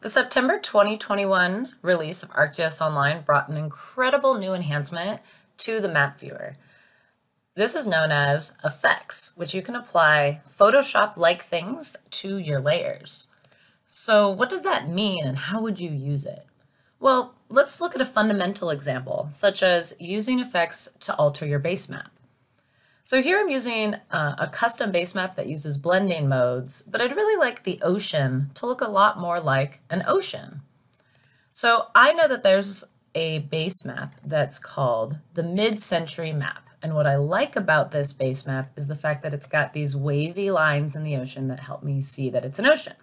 The September 2021 release of ArcGIS Online brought an incredible new enhancement to the map viewer. This is known as effects, which you can apply Photoshop-like things to your layers. So what does that mean and how would you use it? Well, let's look at a fundamental example, such as using effects to alter your base map. So here I'm using uh, a custom base map that uses blending modes, but I'd really like the ocean to look a lot more like an ocean. So I know that there's a base map that's called the mid-century map. And what I like about this base map is the fact that it's got these wavy lines in the ocean that help me see that it's an ocean.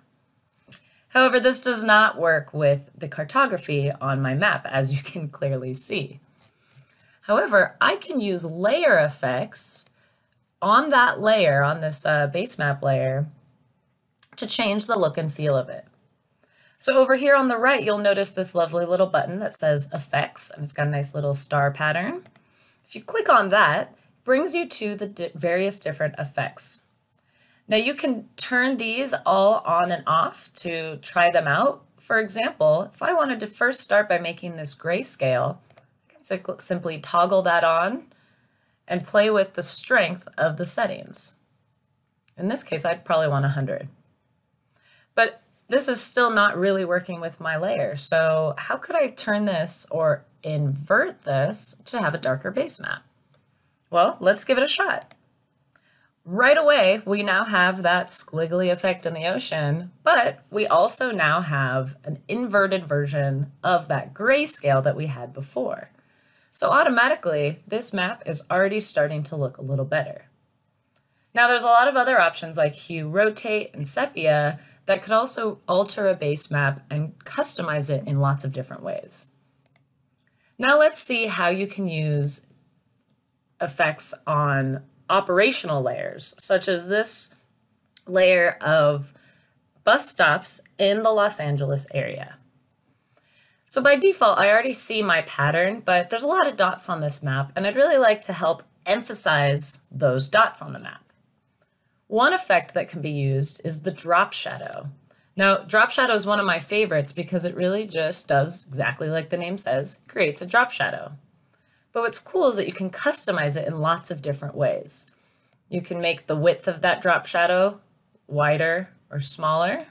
However, this does not work with the cartography on my map, as you can clearly see. However, I can use layer effects on that layer, on this uh, base map layer, to change the look and feel of it. So over here on the right, you'll notice this lovely little button that says effects, and it's got a nice little star pattern. If you click on that, it brings you to the di various different effects. Now you can turn these all on and off to try them out. For example, if I wanted to first start by making this grayscale, I can simply toggle that on and play with the strength of the settings. In this case, I'd probably want 100. But this is still not really working with my layer. So how could I turn this or invert this to have a darker base map? Well, let's give it a shot. Right away, we now have that squiggly effect in the ocean, but we also now have an inverted version of that grayscale that we had before. So automatically, this map is already starting to look a little better. Now there's a lot of other options like hue rotate and sepia that could also alter a base map and customize it in lots of different ways. Now let's see how you can use effects on operational layers, such as this layer of bus stops in the Los Angeles area. So by default, I already see my pattern, but there's a lot of dots on this map, and I'd really like to help emphasize those dots on the map. One effect that can be used is the drop shadow. Now, drop shadow is one of my favorites because it really just does exactly like the name says, creates a drop shadow. But what's cool is that you can customize it in lots of different ways. You can make the width of that drop shadow wider or smaller.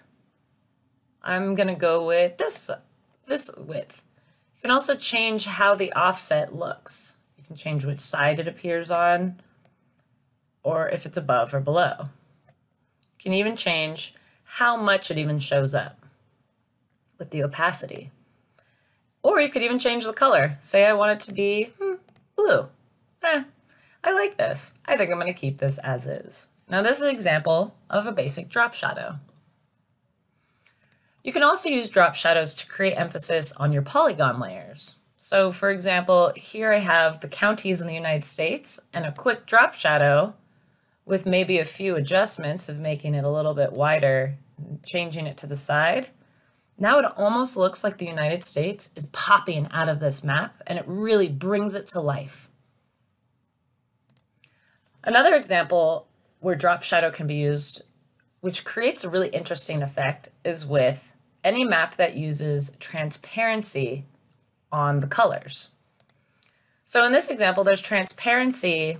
I'm gonna go with this this width. You can also change how the offset looks. You can change which side it appears on or if it's above or below. You can even change how much it even shows up with the opacity. Or you could even change the color. Say I want it to be hmm, blue. Eh, I like this. I think I'm going to keep this as is. Now this is an example of a basic drop shadow. You can also use drop shadows to create emphasis on your polygon layers. So for example, here I have the counties in the United States and a quick drop shadow with maybe a few adjustments of making it a little bit wider, changing it to the side. Now it almost looks like the United States is popping out of this map and it really brings it to life. Another example where drop shadow can be used, which creates a really interesting effect, is with any map that uses transparency on the colors. So in this example, there's transparency,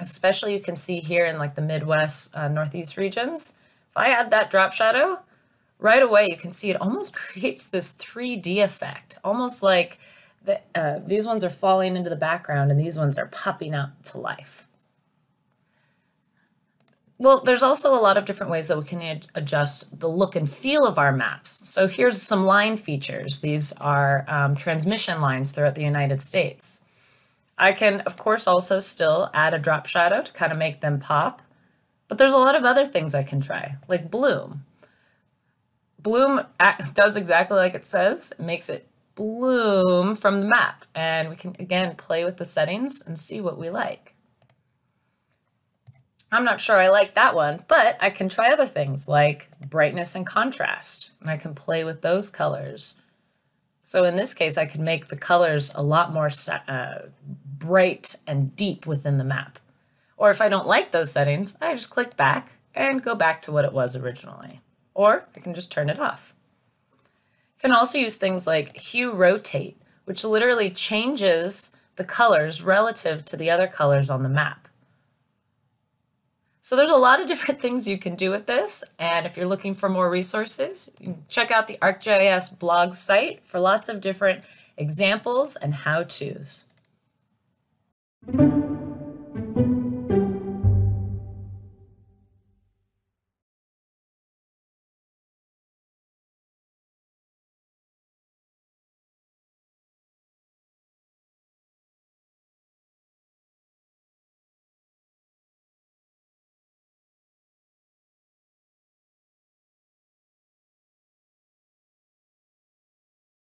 especially you can see here in like the Midwest, uh, Northeast regions. If I add that drop shadow, right away you can see it almost creates this 3D effect, almost like the, uh, these ones are falling into the background and these ones are popping out to life. Well, there's also a lot of different ways that we can adjust the look and feel of our maps. So here's some line features. These are um, transmission lines throughout the United States. I can, of course, also still add a drop shadow to kind of make them pop, but there's a lot of other things I can try, like bloom. Bloom does exactly like it says, it makes it bloom from the map, and we can, again, play with the settings and see what we like. I'm not sure I like that one, but I can try other things like brightness and contrast, and I can play with those colors. So in this case, I can make the colors a lot more uh, bright and deep within the map. Or if I don't like those settings, I just click back and go back to what it was originally. Or I can just turn it off. You can also use things like hue rotate, which literally changes the colors relative to the other colors on the map. So there's a lot of different things you can do with this. And if you're looking for more resources, check out the ArcGIS blog site for lots of different examples and how-tos.